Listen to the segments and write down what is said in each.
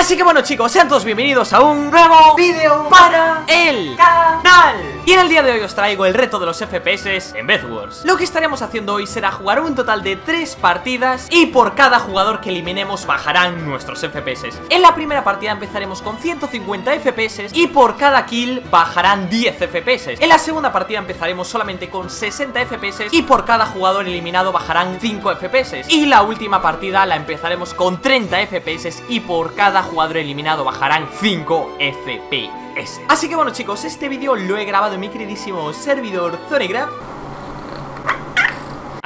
Así que bueno chicos, sean todos bienvenidos a un nuevo vídeo para el canal Y en el día de hoy os traigo el reto de los FPS en Bed Wars Lo que estaremos haciendo hoy será jugar un total de 3 partidas Y por cada jugador que eliminemos bajarán nuestros FPS En la primera partida empezaremos con 150 FPS Y por cada kill bajarán 10 FPS En la segunda partida empezaremos solamente con 60 FPS Y por cada jugador eliminado bajarán 5 FPS Y la última partida la empezaremos con 30 FPS Y por cada jugador eliminado bajarán 5 FPS Así que bueno chicos, este vídeo lo he grabado en mi queridísimo servidor Zonegraph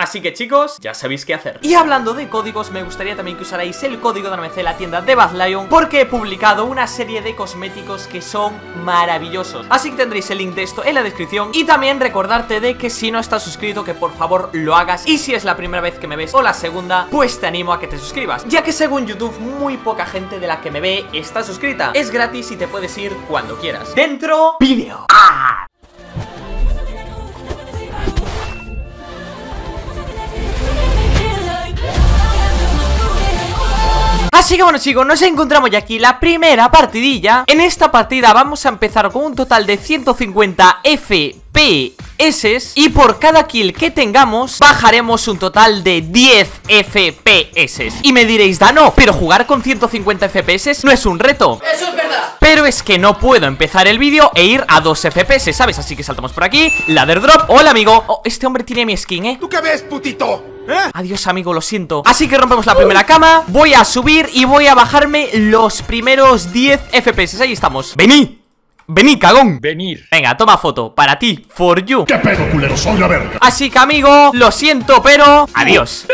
Así que chicos, ya sabéis qué hacer. Y hablando de códigos, me gustaría también que usarais el código de AMC la tienda de Bad Lion Porque he publicado una serie de cosméticos que son maravillosos. Así que tendréis el link de esto en la descripción. Y también recordarte de que si no estás suscrito, que por favor lo hagas. Y si es la primera vez que me ves o la segunda, pues te animo a que te suscribas Ya que según YouTube, muy poca gente de la que me ve está suscrita. Es gratis y te puedes ir cuando quieras. Dentro, vídeo. ¡Ah! Así que bueno chicos, nos encontramos ya aquí la primera partidilla. En esta partida vamos a empezar con un total de 150 FPS Y por cada kill que tengamos bajaremos un total de 10 FPS Y me diréis, Dano, pero jugar con 150 FPS no es un reto Eso es verdad. Pero es que no puedo empezar el vídeo e ir a 2 FPS, ¿sabes? Así que saltamos por aquí, ladder drop Hola amigo, oh, este hombre tiene mi skin, ¿eh? ¿Tú qué ves, putito? ¿Eh? Adiós amigo, lo siento. Así que rompemos la primera cama. Voy a subir y voy a bajarme los primeros 10 FPS Ahí estamos. Vení. Vení, cagón. Venir. Venga, toma foto, para ti, for you. ¿Qué pedo, culero? Soy la verga. Así que amigo, lo siento, pero... Adiós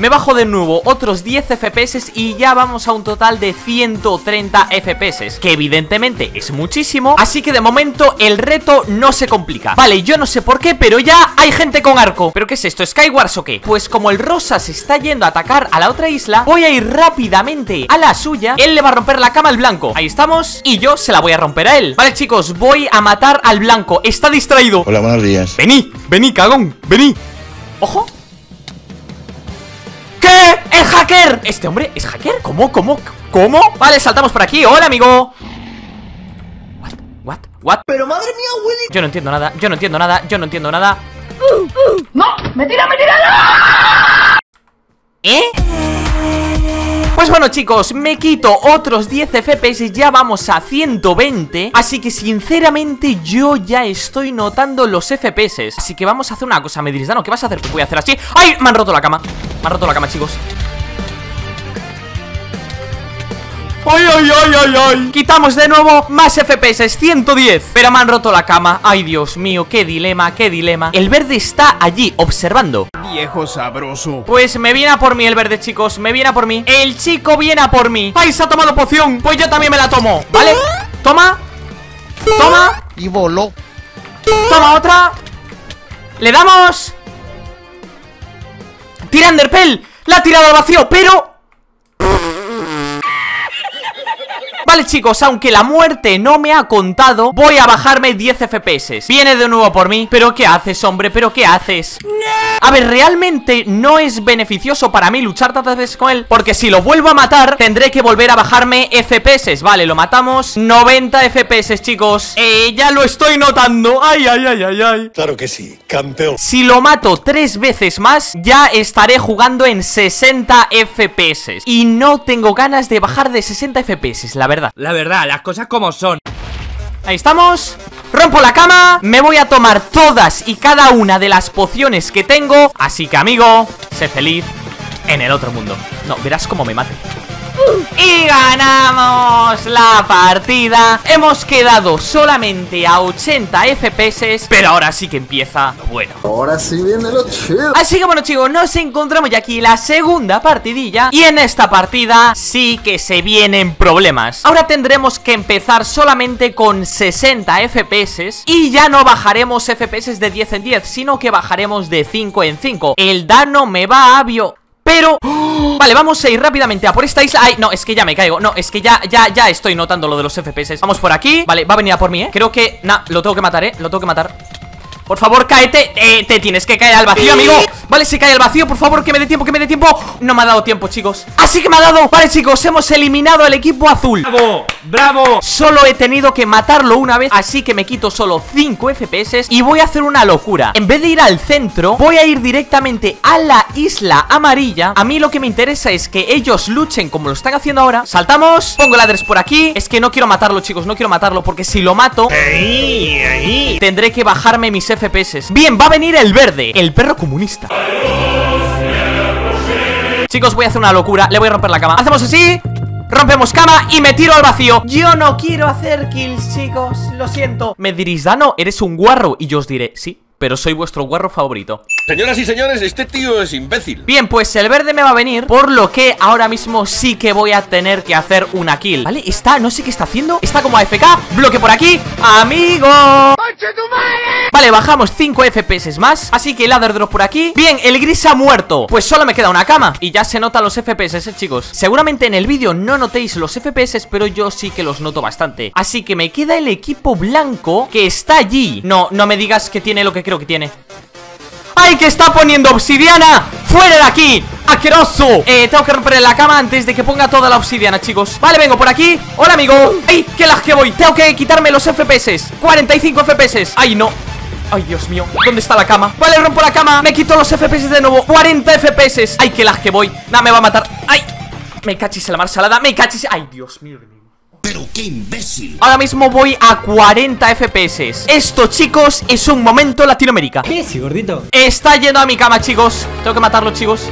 me bajo de nuevo otros 10 FPS y ya vamos a un total de 130 FPS Que evidentemente es muchísimo Así que de momento el reto no se complica. Vale, yo no sé por qué, pero ya hay gente con arco. ¿Pero qué es esto? ¿Skywars o qué? Pues como el rosa se está yendo a atacar a la otra isla Voy a ir rápidamente a la suya. Él le va a romper la cama al blanco. Ahí estamos Y yo se la voy a romper a él. Vale chicos, voy a matar al blanco. Está distraído. Hola, buenos días. Vení, vení, cagón, vení. Ojo ¡El hacker! ¿Este hombre es hacker? ¿Cómo? ¿Cómo? ¿Cómo? Vale, saltamos por aquí Hola, amigo What? What? What? Pero madre mía, Willy Yo no entiendo nada, yo no entiendo nada, yo no entiendo nada No, me tira, me tira ¿Eh? Pues bueno chicos, me quito otros 10 FPS, ya vamos a 120 Así que sinceramente yo ya estoy notando los FPS Así que vamos a hacer una cosa, me diréis, Dano, ¿qué vas a hacer? Pues voy a hacer así ¡Ay! Me han roto la cama Me han roto la cama chicos ¡Ay, ay, ay, ay, ay! Quitamos de nuevo más FPS, 110 Pero me han roto la cama ¡Ay, Dios mío! ¡Qué dilema, qué dilema! El verde está allí, observando Viejo sabroso pues me viene a por mí el verde, chicos Me viene a por mí El chico viene a por mí ¡Ay, se ha tomado poción! Pues yo también me la tomo ¿Vale? Toma Toma Y voló. Toma otra Le damos Tira Enderpell La ha tirado al vacío Pero Vale chicos, aunque la muerte no me ha contado Voy a bajarme 10 FPS Viene de nuevo por mí. ¿Pero qué haces, hombre? ¿Pero qué haces? A ver, realmente no es beneficioso para mí luchar tantas veces con él Porque si lo vuelvo a matar, tendré que volver a bajarme FPS Vale, lo matamos. 90 FPS, chicos. Eh, ya lo estoy notando. Ay, ay, ay, ay, ay. Claro que sí, campeón. Si lo mato tres veces más, ya estaré jugando en 60 FPS Y no tengo ganas de bajar de 60 FPS, la verdad La verdad, las cosas como son. Ahí estamos. Rompo la cama Me voy a tomar todas y cada una de las pociones que tengo. Así que amigo, sé feliz en el otro mundo. No, verás cómo me mate y ganamos la partida. Hemos quedado solamente a 80 FPS Pero ahora sí que empieza lo bueno. Ahora sí viene lo chido. Así que bueno chicos, nos encontramos ya aquí la segunda partidilla. Y en esta partida sí que se vienen problemas. Ahora tendremos que empezar solamente con 60 FPS Y ya no bajaremos FPS de 10 en 10 Sino que bajaremos de 5 en 5 El dano me va a bio... Pero... Vale, vamos a ir rápidamente a por esta isla. Ay, no, es que ya me caigo. No, es que ya, ya, ya estoy notando lo de los FPS Vamos por aquí. Vale, va a venir a por mí, ¿eh? Creo que... Nah, lo tengo que matar, ¿eh? Lo tengo que matar Por favor, cáete. Eh, Te tienes que caer al vacío, amigo. Vale, se cae al vacío, por favor, que me dé tiempo, que me dé tiempo. No me ha dado tiempo, chicos. Así que me ha dado. Vale, chicos, hemos eliminado al equipo azul. ¡Bravo! ¡Bravo! Solo he tenido que matarlo una vez Así que me quito solo 5 FPS Y voy a hacer una locura. En vez de ir al centro Voy a ir directamente a la isla amarilla. A mí lo que me interesa es que ellos luchen como lo están haciendo ahora. Saltamos. Pongo ladres por aquí. Es que no quiero matarlo, chicos, no quiero matarlo Porque si lo mato Ahí, ahí. Tendré que bajarme mis FPS Bien, va a venir el verde El perro comunista. Chicos, voy a hacer una locura Le voy a romper la cama. Hacemos así Rompemos cama y me tiro al vacío. Yo no quiero hacer kills, chicos Lo siento. Me diréis, Dano, eres un guarro Y yo os diré, sí pero soy vuestro guarro favorito Señoras y señores, este tío es imbécil. Bien, pues el verde me va a venir Por lo que ahora mismo sí que voy a tener que hacer una kill. ¿Vale? Está, no sé qué está haciendo. Está como AFK Bloque por aquí ¡Amigo! Vale, bajamos 5 FPS más Así que el ladder drop por aquí. Bien, el gris ha muerto. Pues solo me queda una cama. Y ya se notan los FPS, eh, chicos. Seguramente en el vídeo no notéis los FPS Pero yo sí que los noto bastante. Así que me queda el equipo blanco Que está allí. No, no me digas que tiene lo que creo que tiene. ¡Ay, que está poniendo obsidiana! ¡Fuera de aquí! ¡Aqueroso! Eh, tengo que romper la cama antes de que ponga toda la obsidiana, chicos. Vale, vengo por aquí. Hola, amigo. ¡Ay, qué lag que voy! Tengo que quitarme los FPS 45 FPS ¡Ay, no! Ay, Dios mío, ¿dónde está la cama? Vale, rompo la cama, me quito los FPS de nuevo. 40 FPS Ay, qué lag que voy. Nada, me va a matar. Ay, me cachis en la marsalada. Me cachis... Ay, Dios mío. Pero qué imbécil. Ahora mismo voy a 40 FPS Esto, chicos, es un momento Latinoamérica. ¿Qué es, gordito? Está yendo a mi cama, chicos. Tengo que matarlo, chicos.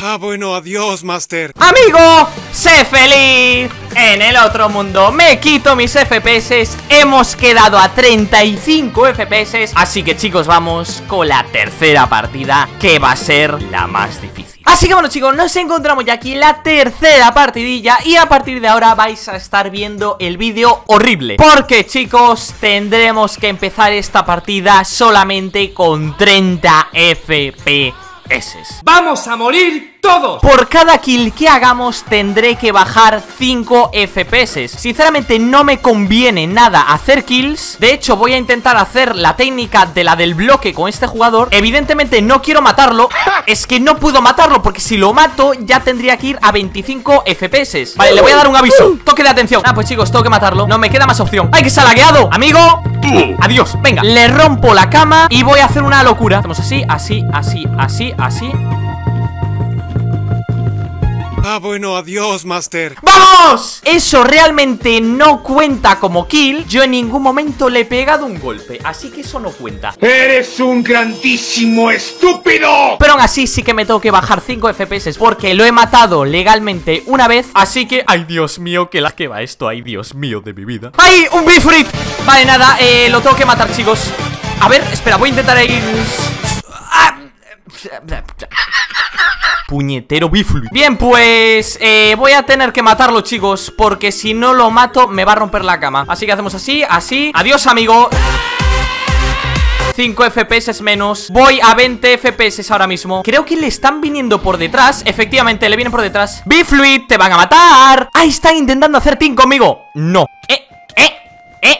Ah, bueno, adiós, Master. ¡Amigo! ¡Sé feliz! En el otro mundo me quito mis FPS Hemos quedado a 35 FPS Así que chicos, vamos con la tercera partida Que va a ser la más difícil Así que bueno chicos, nos encontramos ya aquí en la tercera partidilla Y a partir de ahora vais a estar viendo el vídeo horrible Porque chicos, tendremos que empezar esta partida solamente con 30 FPS ¡Vamos a morir todos! por cada kill que hagamos tendré que bajar 5 FPS Sinceramente no me conviene nada hacer kills. De hecho voy a intentar hacer la técnica de la del bloque con este jugador. Evidentemente no quiero matarlo. Es que no puedo matarlo porque si lo mato ya tendría que ir a 25 FPS Vale, le voy a dar un aviso. Toque de atención. Ah, pues chicos, tengo que matarlo. No me queda más opción. ¡Ay, que se ha lagueado! Amigo Adiós, venga. Le rompo la cama y voy a hacer una locura. Hacemos así, así, así, así, así Ah, bueno, adiós, Master. ¡Vamos! Eso realmente no cuenta como kill Yo en ningún momento le he pegado un golpe Así que eso no cuenta ¡Eres un grandísimo estúpido! Pero aún así sí que me tengo que bajar 5 FPS Porque lo he matado legalmente una vez Así que... ¡Ay, Dios mío! ¿Qué la que va esto? ¡Ay, Dios mío de mi vida! ¡Ay! ¡Un Bifrit! Vale, nada, eh, lo tengo que matar, chicos A ver, espera, voy a intentar ir... Puñetero Bifluid Bien, pues eh, voy a tener que matarlo, chicos Porque si no lo mato, me va a romper la cama. Así que hacemos así, así. Adiós, amigo. 5 FPS menos. Voy a 20 FPS ahora mismo. Creo que le están viniendo por detrás. Efectivamente, le vienen por detrás. Bifluid, te van a matar. Ahí están intentando hacer team conmigo. No. Eh, eh, eh.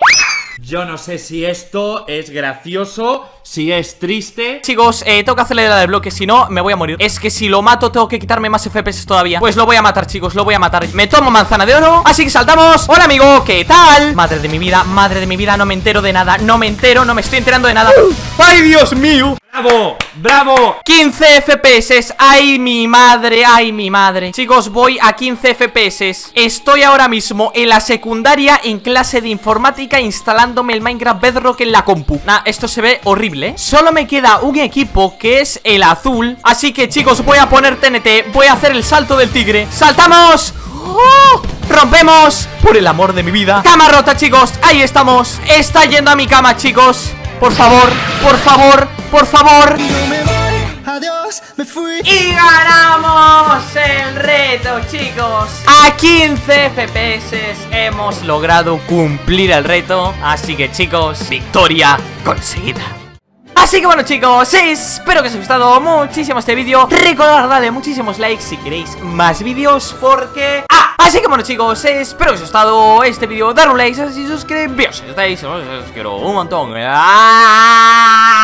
Yo no sé si esto es gracioso, si es triste. Chicos, eh, tengo que hacerle la de bloque, si no, me voy a morir Es que si lo mato, tengo que quitarme más FPS todavía Pues lo voy a matar, chicos, lo voy a matar Me tomo manzana de oro, así que saltamos Hola, amigo, ¿qué tal? Madre de mi vida, madre de mi vida, no me entero de nada No me entero, no me estoy enterando de nada ¡Ay, Dios mío! ¡Bravo! ¡Bravo! 15 FPS, ay mi madre, ay mi madre Chicos, voy a 15 FPS Estoy ahora mismo en la secundaria en clase de informática Instalándome el Minecraft Bedrock en la compu Nah, esto se ve horrible ¿eh? Solo me queda un equipo que es el azul Así que chicos, voy a poner TNT Voy a hacer el salto del tigre ¡Saltamos! ¡Oh! ¡Rompemos! Por el amor de mi vida Cama rota, chicos, ahí estamos Está yendo a mi cama, chicos Por favor, por favor, por favor Adiós, me fui. y ganamos el reto, chicos. A 15 FPS hemos logrado cumplir el reto. Así que, chicos, victoria conseguida. Así que bueno chicos, espero que os haya gustado muchísimo este vídeo Recordad darle muchísimos likes si queréis más vídeos porque... ¡Ah! Así que bueno chicos, espero que os haya gustado este vídeo, dar un like, si suscribiros, si estáis, os quiero un montón. Adiós.